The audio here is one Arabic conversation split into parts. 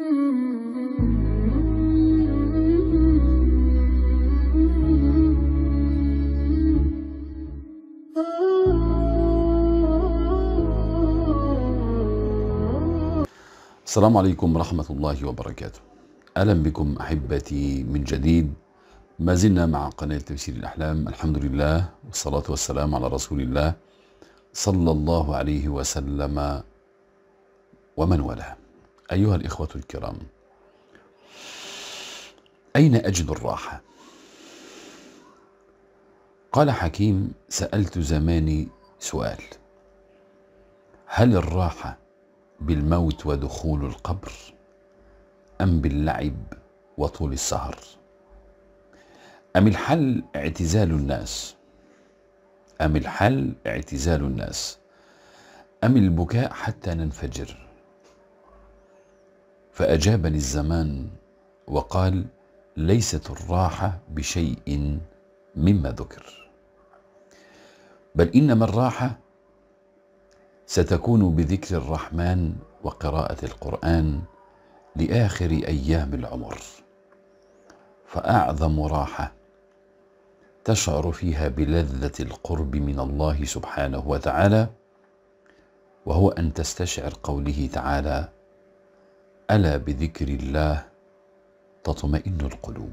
السلام عليكم ورحمة الله وبركاته. أهلا بكم أحبتي من جديد. ما زلنا مع قناة تفسير الأحلام الحمد لله والصلاة والسلام على رسول الله صلى الله عليه وسلم ومن والاه. أيها الإخوة الكرام أين أجد الراحة؟ قال حكيم سألت زماني سؤال. هل الراحة بالموت ودخول القبر أم باللعب وطول السهر؟ أم الحل اعتزال الناس؟ أم الحل اعتزال الناس؟ أم البكاء حتى ننفجر؟ فأجابني الزمان وقال ليست الراحة بشيء مما ذكر. بل إنما الراحة ستكون بذكر الرحمن وقراءة القرآن لآخر أيام العمر. فأعظم راحة تشعر فيها بلذة القرب من الله سبحانه وتعالى وهو أن تستشعر قوله تعالى ألا بذكر الله تطمئن القلوب.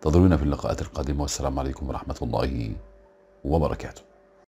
تظلون في اللقاءات القادمة والسلام عليكم ورحمة الله وبركاته.